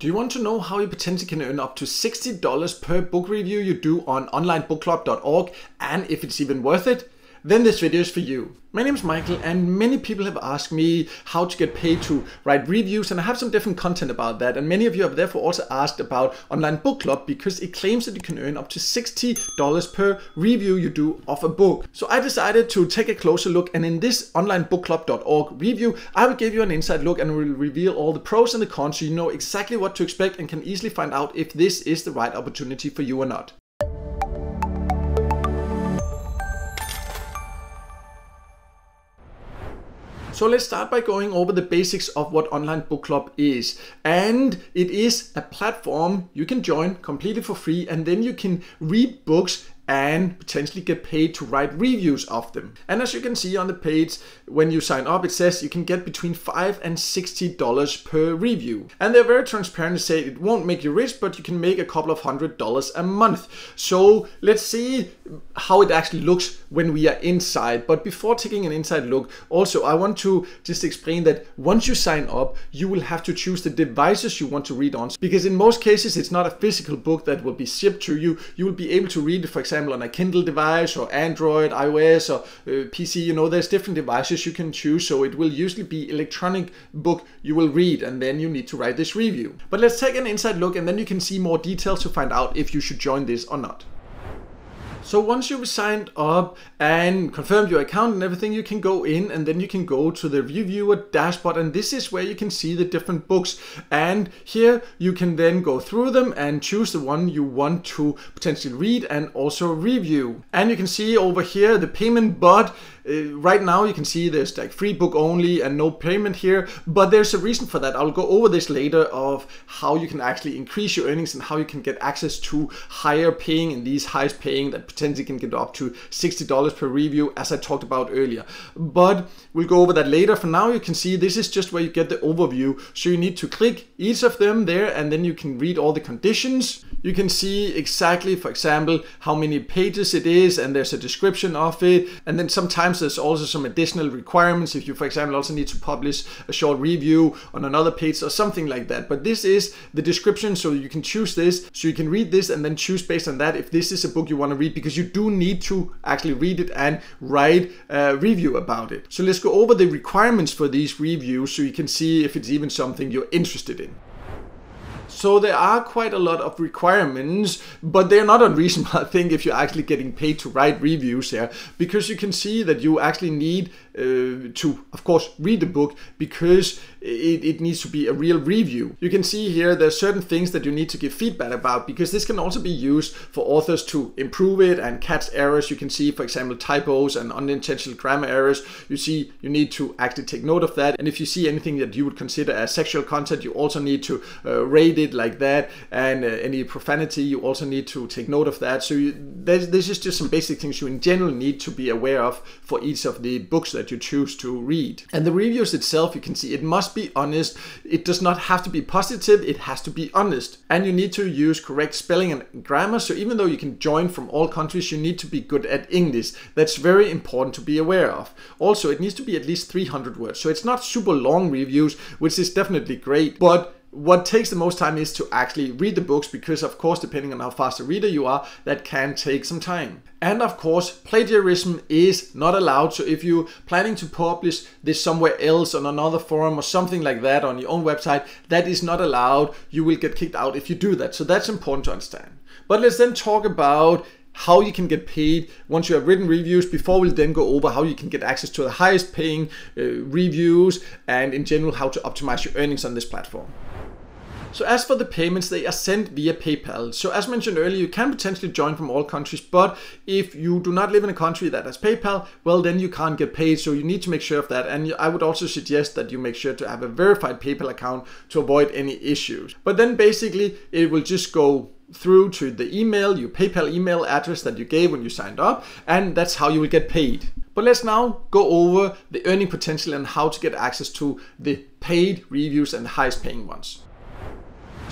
Do you want to know how you potentially can earn up to $60 per book review you do on onlinebookclub.org and if it's even worth it? Then this video is for you. My name is Michael and many people have asked me how to get paid to write reviews and I have some different content about that and many of you have therefore also asked about online book club because it claims that you can earn up to $60 per review you do of a book. So I decided to take a closer look and in this onlinebookclub.org review I will give you an inside look and will reveal all the pros and the cons so you know exactly what to expect and can easily find out if this is the right opportunity for you or not. So let's start by going over the basics of what Online Book Club is. And it is a platform you can join completely for free and then you can read books and potentially get paid to write reviews of them. And as you can see on the page, when you sign up, it says you can get between 5 and $60 per review. And they're very transparent to say it won't make you rich, but you can make a couple of hundred dollars a month. So let's see how it actually looks when we are inside. But before taking an inside look, also I want to just explain that once you sign up, you will have to choose the devices you want to read on. Because in most cases, it's not a physical book that will be shipped to you. You will be able to read for example, example on a Kindle device or Android, iOS or uh, PC, you know, there's different devices you can choose. So it will usually be electronic book you will read and then you need to write this review. But let's take an inside look and then you can see more details to find out if you should join this or not. So once you've signed up and confirmed your account and everything, you can go in and then you can go to the reviewer dashboard and this is where you can see the different books. And here you can then go through them and choose the one you want to potentially read and also review. And you can see over here the payment but uh, right now you can see there's like free book only and no payment here, but there's a reason for that. I'll go over this later of how you can actually increase your earnings and how you can get access to higher paying and these highest paying that potentially can get up to $60 per review as I talked about earlier. But we'll go over that later. For now you can see this is just where you get the overview. So you need to click each of them there and then you can read all the conditions. You can see exactly, for example, how many pages it is and there's a description of it. And then sometimes sometimes there's also some additional requirements. If you for example also need to publish a short review on another page or something like that. But this is the description so you can choose this. So you can read this and then choose based on that if this is a book you want to read because you do need to actually read it and write a review about it. So let's go over the requirements for these reviews so you can see if it's even something you're interested in so there are quite a lot of requirements, but they're not unreasonable, I think, if you're actually getting paid to write reviews here, because you can see that you actually need uh, to, of course, read the book because it, it needs to be a real review. You can see here there are certain things that you need to give feedback about because this can also be used for authors to improve it and catch errors. You can see, for example, typos and unintentional grammar errors. You see, you need to actually take note of that. And if you see anything that you would consider as sexual content, you also need to uh, rate it like that. And uh, any profanity, you also need to take note of that. So you, this is just some basic things you in general need to be aware of for each of the books that you choose to read. And the reviews itself, you can see it must be honest. It does not have to be positive, it has to be honest. And you need to use correct spelling and grammar. So even though you can join from all countries, you need to be good at English. That's very important to be aware of. Also, it needs to be at least 300 words. So it's not super long reviews, which is definitely great, but what takes the most time is to actually read the books because of course depending on how fast a reader you are that can take some time. And of course plagiarism is not allowed. So if you're planning to publish this somewhere else on another forum or something like that on your own website that is not allowed. You will get kicked out if you do that. So that's important to understand. But let's then talk about how you can get paid once you have written reviews before we'll then go over how you can get access to the highest paying uh, reviews and in general how to optimize your earnings on this platform. So as for the payments, they are sent via PayPal. So as mentioned earlier, you can potentially join from all countries, but if you do not live in a country that has PayPal, well then you can't get paid. So you need to make sure of that. And I would also suggest that you make sure to have a verified PayPal account to avoid any issues. But then basically it will just go through to the email, your PayPal email address that you gave when you signed up, and that's how you will get paid. But let's now go over the earning potential and how to get access to the paid reviews and the highest paying ones.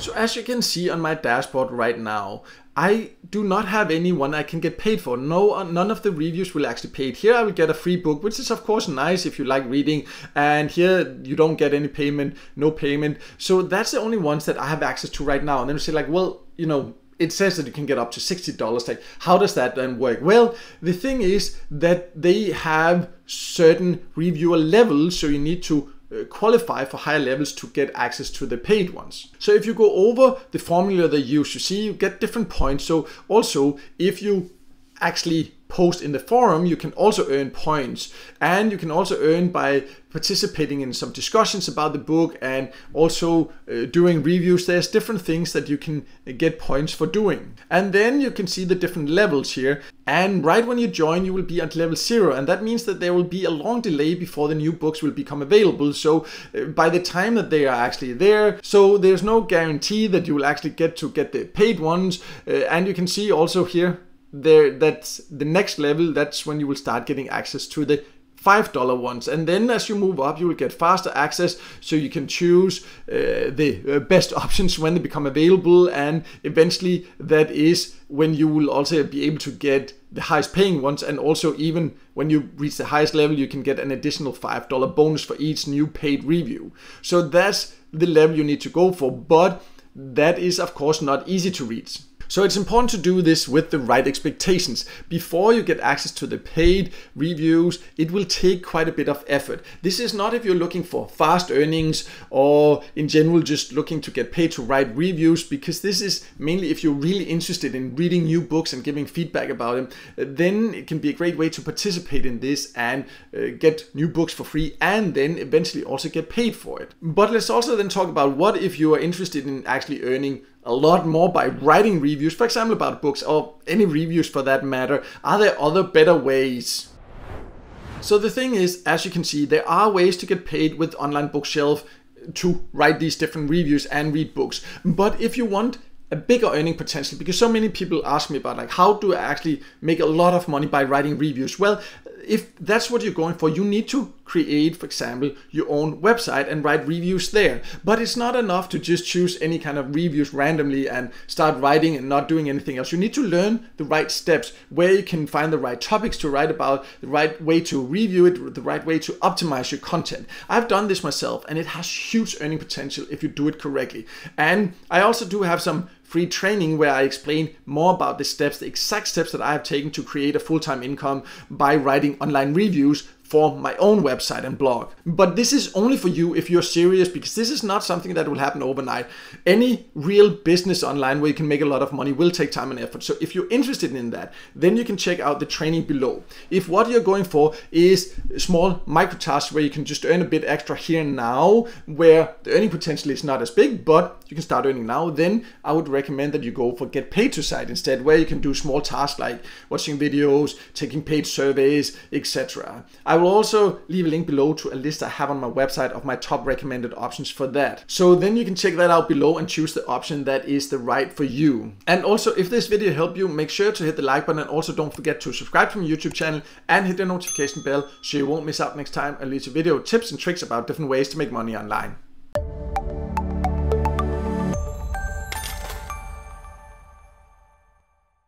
So as you can see on my dashboard right now, I do not have anyone I can get paid for. No, uh, none of the reviews will actually paid. Here I will get a free book, which is of course nice if you like reading. And here you don't get any payment, no payment. So that's the only ones that I have access to right now. And then you say like, well, you know, it says that you can get up to $60 like how does that then work well the thing is that they have certain reviewer levels so you need to Uh, qualify for higher levels to get access to the paid ones. So if you go over the formula they use, you see you get different points. So also if you actually post in the forum, you can also earn points. And you can also earn by participating in some discussions about the book and also uh, doing reviews. There's different things that you can get points for doing. And then you can see the different levels here. And right when you join, you will be at level zero. And that means that there will be a long delay before the new books will become available. So uh, by the time that they are actually there, so there's no guarantee that you will actually get to get the paid ones. Uh, and you can see also here there that's the next level that's when you will start getting access to the five dollar ones. And then as you move up you will get faster access so you can choose uh, the uh, best options when they become available. And eventually that is when you will also be able to get the highest paying ones. And also even when you reach the highest level you can get an additional five dollar bonus for each new paid review. So that's the level you need to go for. But that is of course not easy to reach so it's important to do this with the right expectations. Before you get access to the paid reviews, it will take quite a bit of effort. This is not if you're looking for fast earnings or in general just looking to get paid to write reviews, because this is mainly if you're really interested in reading new books and giving feedback about them, then it can be a great way to participate in this and uh, get new books for free and then eventually also get paid for it. But let's also then talk about what if you are interested in actually earning a lot more by writing reviews, for example, about books or any reviews for that matter. Are there other better ways? So the thing is, as you can see, there are ways to get paid with online bookshelf to write these different reviews and read books. But if you want a bigger earning potential because so many people ask me about like how do I actually make a lot of money by writing reviews well if that's what you're going for, you need to create, for example, your own website and write reviews there. But it's not enough to just choose any kind of reviews randomly and start writing and not doing anything else. You need to learn the right steps, where you can find the right topics to write about, the right way to review it, the right way to optimize your content. I've done this myself and it has huge earning potential if you do it correctly. And I also do have some free training where I explain more about the steps, the exact steps that I have taken to create a full-time income by writing online reviews for my own website and blog. But this is only for you if you're serious because this is not something that will happen overnight. Any real business online where you can make a lot of money will take time and effort. So if you're interested in that, then you can check out the training below. If what you're going for is small micro tasks where you can just earn a bit extra here and now, where the earning potential is not as big, but you can start earning now, then I would recommend that you go for get paid to site instead, where you can do small tasks like watching videos, taking paid surveys, etc. I will also leave a link below to a list I have on my website of my top recommended options for that. So then you can check that out below and choose the option that is the right for you. And also if this video helped you, make sure to hit the like button and also don't forget to subscribe to my YouTube channel and hit the notification bell so you won't miss out next time I release a video tips and tricks about different ways to make money online.